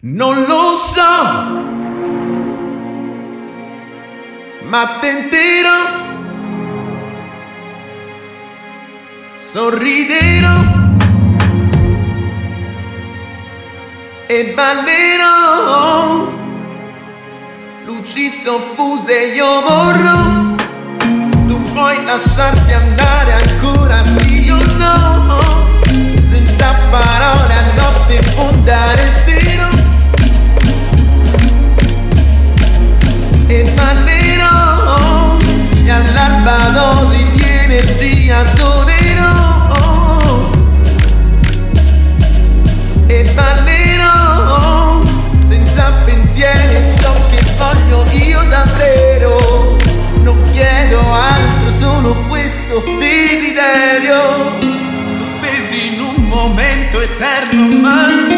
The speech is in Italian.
Non lo so, ma tenterò. Sorriderò e ballerò. Luci soffuse io vorrò. Tu puoi lasciarti andare abbandonerò e parlerò senza pensieri ciò che voglio io davvero. Non chiedo altro solo questo desiderio. Sospesi in un momento eterno ma